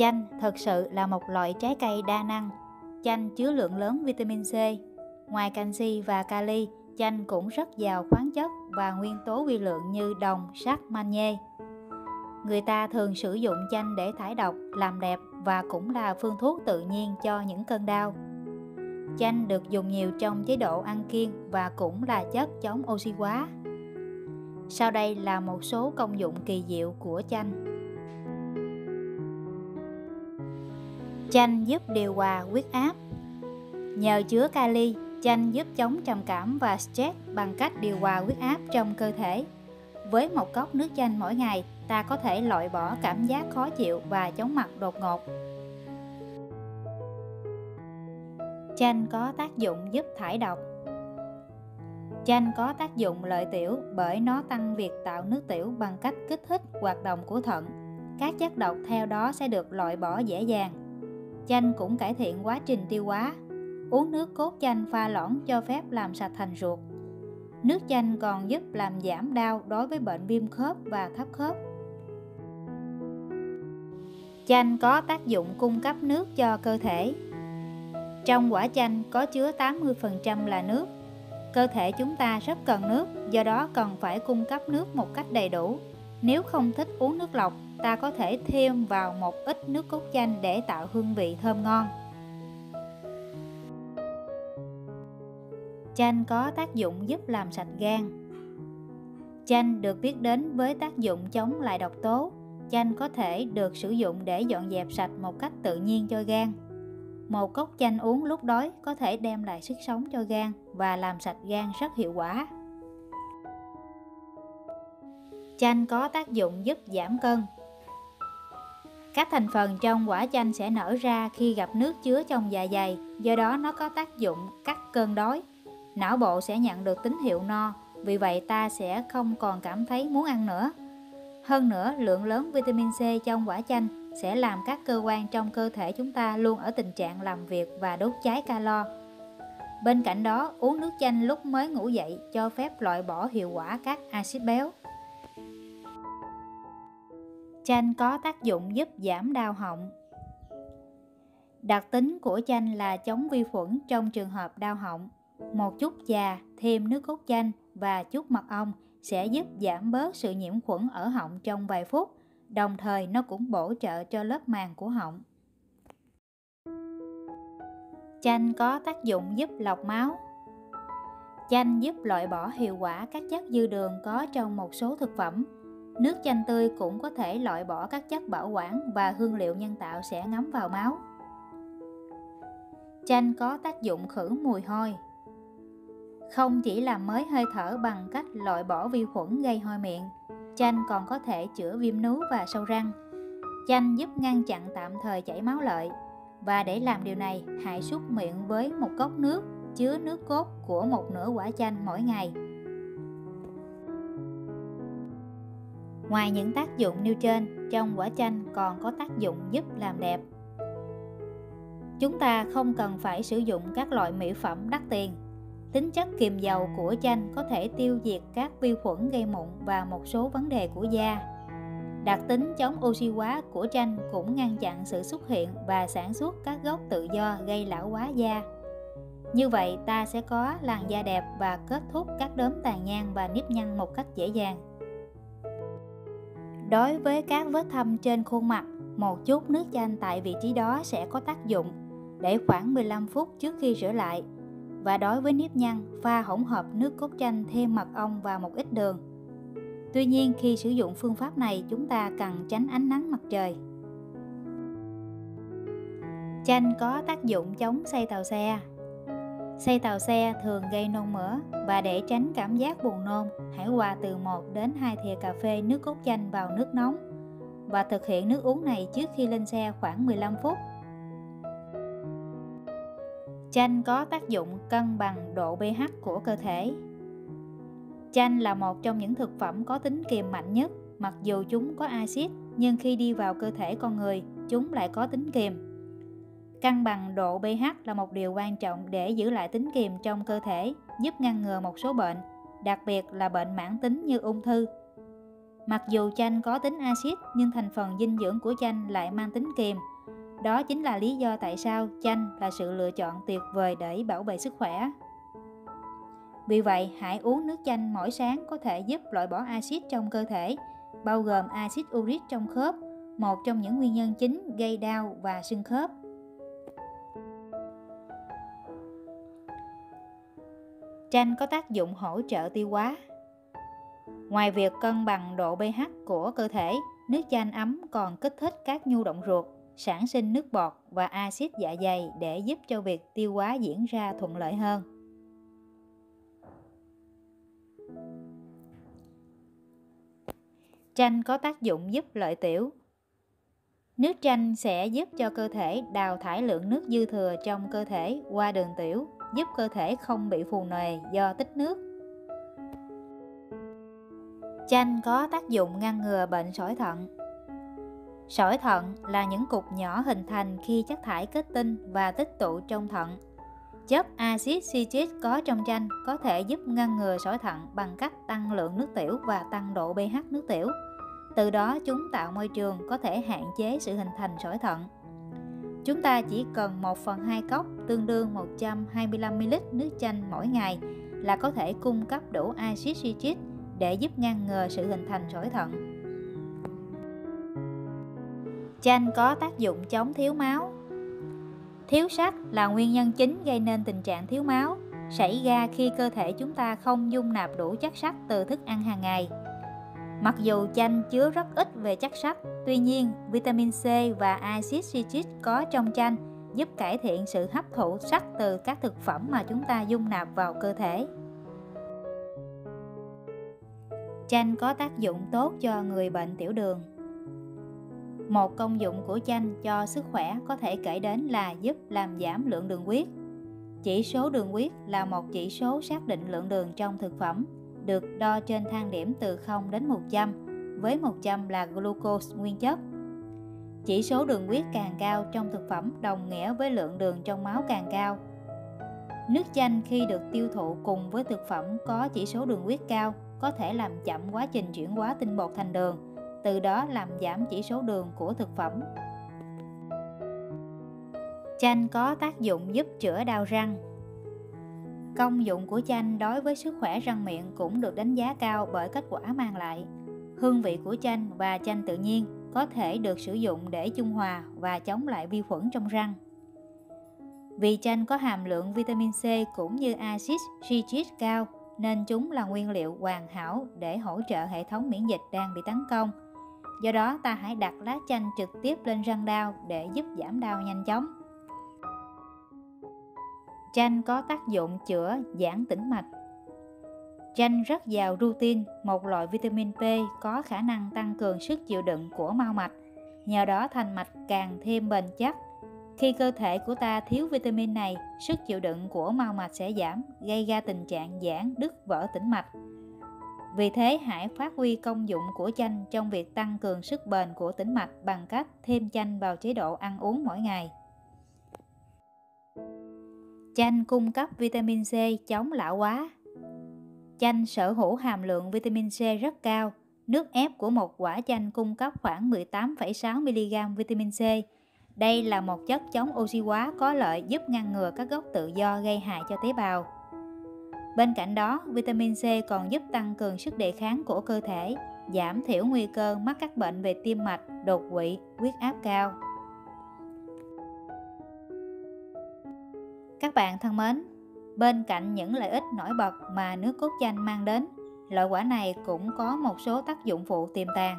Chanh thật sự là một loại trái cây đa năng. Chanh chứa lượng lớn vitamin C. Ngoài canxi và kali, chanh cũng rất giàu khoáng chất và nguyên tố vi lượng như đồng, sắt, magie. Người ta thường sử dụng chanh để thải độc, làm đẹp và cũng là phương thuốc tự nhiên cho những cơn đau. Chanh được dùng nhiều trong chế độ ăn kiêng và cũng là chất chống oxy hóa. Sau đây là một số công dụng kỳ diệu của chanh. Chanh giúp điều hòa huyết áp. Nhờ chứa kali, chanh giúp chống trầm cảm và stress bằng cách điều hòa huyết áp trong cơ thể. Với một cốc nước chanh mỗi ngày, ta có thể loại bỏ cảm giác khó chịu và chóng mặt đột ngột. Chanh có tác dụng giúp thải độc. Chanh có tác dụng lợi tiểu bởi nó tăng việc tạo nước tiểu bằng cách kích thích hoạt động của thận. Các chất độc theo đó sẽ được loại bỏ dễ dàng. Chanh cũng cải thiện quá trình tiêu hóa. Uống nước cốt chanh pha loãng cho phép làm sạch thành ruột. Nước chanh còn giúp làm giảm đau đối với bệnh viêm khớp và thấp khớp. Chanh có tác dụng cung cấp nước cho cơ thể. Trong quả chanh có chứa 80% là nước. Cơ thể chúng ta rất cần nước, do đó cần phải cung cấp nước một cách đầy đủ. Nếu không thích uống nước lọc, ta có thể thêm vào một ít nước cốt chanh để tạo hương vị thơm ngon. Chanh có tác dụng giúp làm sạch gan. Chanh được biết đến với tác dụng chống lại độc tố. Chanh có thể được sử dụng để dọn dẹp sạch một cách tự nhiên cho gan. Một cốc chanh uống lúc đói có thể đem lại sức sống cho gan và làm sạch gan rất hiệu quả. Chanh có tác dụng giúp giảm cân. Các thành phần trong quả chanh sẽ nở ra khi gặp nước chứa trong dạ dày, do đó nó có tác dụng cắt cơn đói. Não bộ sẽ nhận được tín hiệu no, vì vậy ta sẽ không còn cảm thấy muốn ăn nữa. Hơn nữa, lượng lớn vitamin C trong quả chanh sẽ làm các cơ quan trong cơ thể chúng ta luôn ở tình trạng làm việc và đốt cháy calo. Bên cạnh đó, uống nước chanh lúc mới ngủ dậy cho phép loại bỏ hiệu quả các axit béo. Chanh có tác dụng giúp giảm đau họng. Đặc tính của chanh là chống vi khuẩn trong trường hợp đau họng. Một chút già, thêm nước cốt chanh và chút mật ong sẽ giúp giảm bớt sự nhiễm khuẩn ở họng trong vài phút, đồng thời nó cũng bổ trợ cho lớp màng của họng. Chanh có tác dụng giúp lọc máu. Chanh giúp loại bỏ hiệu quả các chất dư đường có trong một số thực phẩm. Nước chanh tươi cũng có thể loại bỏ các chất bảo quản và hương liệu nhân tạo sẽ ngấm vào máu. Chanh có tác dụng khử mùi hôi. Không chỉ làm mới hơi thở bằng cách loại bỏ vi khuẩn gây hôi miệng, chanh còn có thể chữa viêm nướu và sâu răng. Chanh giúp ngăn chặn tạm thời chảy máu lợi. Và để làm điều này, hãy súc miệng với một cốc nước chứa nước cốt của một nửa quả chanh mỗi ngày. Ngoài những tác dụng nêu trên, trong quả chanh còn có tác dụng giúp làm đẹp. Chúng ta không cần phải sử dụng các loại mỹ phẩm đắt tiền Tính chất kiềm dầu của chanh có thể tiêu diệt các vi khuẩn gây mụn và một số vấn đề của da. Đặc tính chống oxy hóa của chanh cũng ngăn chặn sự xuất hiện và sản xuất các gốc tự do gây lão hóa da. Như vậy ta sẽ có làn da đẹp và kết thúc các đốm tàn nhang và nếp nhăn một cách dễ dàng. Đối với các vết thâm trên khuôn mặt, một chút nước chanh tại vị trí đó sẽ có tác dụng. Để khoảng 15 phút trước khi rửa lại, và đối với nếp nhăn, pha hỗn hợp nước cốt chanh thêm mật ong và một ít đường. Tuy nhiên khi sử dụng phương pháp này chúng ta cần tránh ánh nắng mặt trời. Chanh có tác dụng chống say tàu xe. Say tàu xe thường gây nôn mửa và để tránh cảm giác buồn nôn, hãy hòa từ 1 đến 2 thìa cà phê nước cốt chanh vào nước nóng và thực hiện nước uống này trước khi lên xe khoảng 15 phút Chanh có tác dụng cân bằng độ pH của cơ thể. Chanh là một trong những thực phẩm có tính kiềm mạnh nhất, mặc dù chúng có axit, nhưng khi đi vào cơ thể con người, chúng lại có tính kiềm. Cân bằng độ pH là một điều quan trọng để giữ lại tính kiềm trong cơ thể, giúp ngăn ngừa một số bệnh, đặc biệt là bệnh mãn tính như ung thư. Mặc dù chanh có tính axit nhưng thành phần dinh dưỡng của chanh lại mang tính kiềm. Đó chính là lý do tại sao chanh là sự lựa chọn tuyệt vời để bảo vệ sức khỏe. Vì vậy, hãy uống nước chanh mỗi sáng có thể giúp loại bỏ axit trong cơ thể, bao gồm axit uric trong khớp, một trong những nguyên nhân chính gây đau và sưng khớp. Chanh có tác dụng hỗ trợ tiêu hóa. Ngoài việc cân bằng độ pH của cơ thể, nước chanh ấm còn kích thích các nhu động ruột, sản sinh nước bọt và axit dạ dày để giúp cho việc tiêu hóa diễn ra thuận lợi hơn. Chanh có tác dụng giúp lợi tiểu. Nước chanh sẽ giúp cho cơ thể đào thải lượng nước dư thừa trong cơ thể qua đường tiểu, giúp cơ thể không bị phù nề do tích nước. Chanh có tác dụng ngăn ngừa bệnh sỏi thận. Sỏi thận là những cục nhỏ hình thành khi chất thải kết tinh và tích tụ trong thận. Chất axit citric có trong chanh có thể giúp ngăn ngừa sỏi thận bằng cách tăng lượng nước tiểu và tăng độ pH nước tiểu. Từ đó, chúng tạo môi trường có thể hạn chế sự hình thành sỏi thận. Chúng ta chỉ cần 1 phần 2 cốc tương đương 125ml nước chanh mỗi ngày là có thể cung cấp đủ axit citric để giúp ngăn ngừa sự hình thành sỏi thận. Chanh có tác dụng chống thiếu máu. Thiếu sắt là nguyên nhân chính gây nên tình trạng thiếu máu, xảy ra khi cơ thể chúng ta không dung nạp đủ chất sắt từ thức ăn hàng ngày. Mặc dù chanh chứa rất ít về chất sắt, tuy nhiên vitamin C và axit citric có trong chanh giúp cải thiện sự hấp thụ sắt từ các thực phẩm mà chúng ta dung nạp vào cơ thể. Chanh có tác dụng tốt cho người bệnh tiểu đường. Một công dụng của chanh cho sức khỏe có thể kể đến là giúp làm giảm lượng đường huyết. Chỉ số đường huyết là một chỉ số xác định lượng đường trong thực phẩm được đo trên thang điểm từ 0 đến 100, với 100 là glucose nguyên chất. Chỉ số đường huyết càng cao trong thực phẩm đồng nghĩa với lượng đường trong máu càng cao. Nước chanh khi được tiêu thụ cùng với thực phẩm có chỉ số đường huyết cao có thể làm chậm quá trình chuyển hóa tinh bột thành đường, từ đó làm giảm chỉ số đường của thực phẩm. Chanh có tác dụng giúp chữa đau răng, Công dụng của chanh đối với sức khỏe răng miệng cũng được đánh giá cao bởi kết quả mang lại. Hương vị của chanh và chanh tự nhiên có thể được sử dụng để trung hòa và chống lại vi khuẩn trong răng. Vì chanh có hàm lượng vitamin C cũng như axit citric cao, nên chúng là nguyên liệu hoàn hảo để hỗ trợ hệ thống miễn dịch đang bị tấn công. Do đó, ta hãy đặt lá chanh trực tiếp lên răng đau để giúp giảm đau nhanh chóng. Chanh có tác dụng chữa giãn tĩnh mạch. Chanh rất giàu rutin, một loại vitamin P có khả năng tăng cường sức chịu đựng của mao mạch, nhờ đó thành mạch càng thêm bền chắc. Khi cơ thể của ta thiếu vitamin này, sức chịu đựng của mao mạch sẽ giảm, gây ra tình trạng giãn đứt vỡ tĩnh mạch. Vì thế hãy phát huy công dụng của chanh trong việc tăng cường sức bền của tĩnh mạch bằng cách thêm chanh vào chế độ ăn uống mỗi ngày. Chanh cung cấp vitamin C chống lão hóa. Chanh sở hữu hàm lượng vitamin C rất cao. Nước ép của một quả chanh cung cấp khoảng 18,6mg vitamin C. Đây là một chất chống oxy hóa có lợi giúp ngăn ngừa các gốc tự do gây hại cho tế bào. Bên cạnh đó, vitamin C còn giúp tăng cường sức đề kháng của cơ thể, giảm thiểu nguy cơ mắc các bệnh về tim mạch, đột quỵ, huyết áp cao. Các bạn thân mến, bên cạnh những lợi ích nổi bật mà nước cốt chanh mang đến, loại quả này cũng có một số tác dụng phụ tiềm tàng.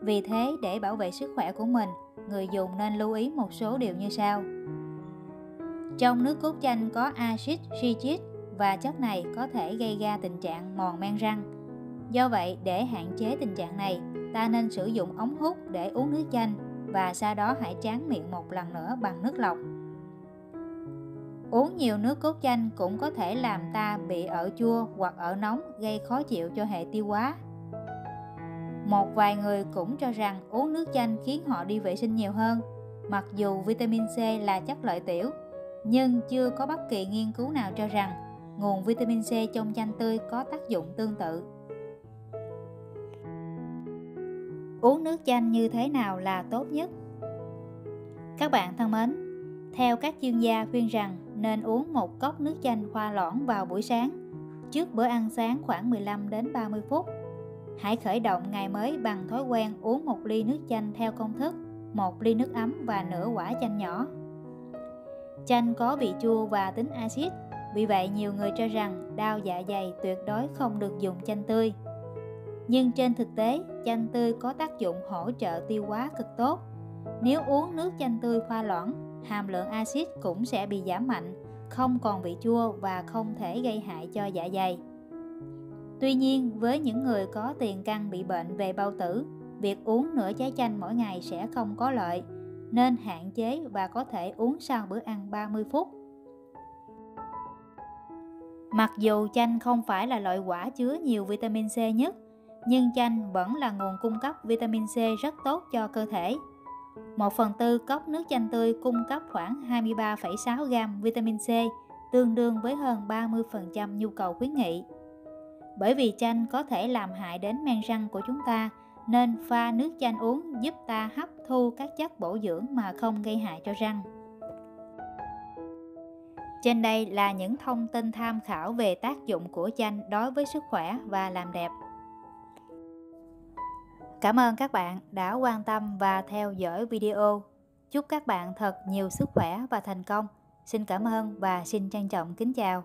Vì thế, để bảo vệ sức khỏe của mình, người dùng nên lưu ý một số điều như sau. Trong nước cốt chanh có axit citric và chất này có thể gây ra tình trạng mòn men răng. Do vậy, để hạn chế tình trạng này, ta nên sử dụng ống hút để uống nước chanh và sau đó hãy tráng miệng một lần nữa bằng nước lọc Uống nhiều nước cốt chanh cũng có thể làm ta bị ở chua hoặc ở nóng gây khó chịu cho hệ tiêu hóa. Một vài người cũng cho rằng uống nước chanh khiến họ đi vệ sinh nhiều hơn. Mặc dù vitamin C là chất lợi tiểu, nhưng chưa có bất kỳ nghiên cứu nào cho rằng nguồn vitamin C trong chanh tươi có tác dụng tương tự. Uống nước chanh như thế nào là tốt nhất? Các bạn thân mến, theo các chuyên gia khuyên rằng nên uống một cốc nước chanh khoa loãng vào buổi sáng trước bữa ăn sáng khoảng 15 đến 30 phút. Hãy khởi động ngày mới bằng thói quen uống một ly nước chanh theo công thức một ly nước ấm và nửa quả chanh nhỏ. Chanh có vị chua và tính axit, vì vậy nhiều người cho rằng đau dạ dày tuyệt đối không được dùng chanh tươi. Nhưng trên thực tế, chanh tươi có tác dụng hỗ trợ tiêu hóa cực tốt. Nếu uống nước chanh tươi pha loãng, hàm lượng axit cũng sẽ bị giảm mạnh, không còn vị chua và không thể gây hại cho dạ dày. Tuy nhiên, với những người có tiền căn bị bệnh về bao tử, việc uống nửa trái chanh mỗi ngày sẽ không có lợi, nên hạn chế và có thể uống sau bữa ăn 30 phút. Mặc dù chanh không phải là loại quả chứa nhiều vitamin C nhất, nhưng chanh vẫn là nguồn cung cấp vitamin C rất tốt cho cơ thể. 1 phần tư cốc nước chanh tươi cung cấp khoảng 23,6 gram vitamin C, tương đương với hơn 30% nhu cầu khuyến nghị. Bởi vì chanh có thể làm hại đến men răng của chúng ta, nên pha nước chanh uống giúp ta hấp thu các chất bổ dưỡng mà không gây hại cho răng. Trên đây là những thông tin tham khảo về tác dụng của chanh đối với sức khỏe và làm đẹp. Cảm ơn các bạn đã quan tâm và theo dõi video. Chúc các bạn thật nhiều sức khỏe và thành công. Xin cảm ơn và xin trân trọng kính chào.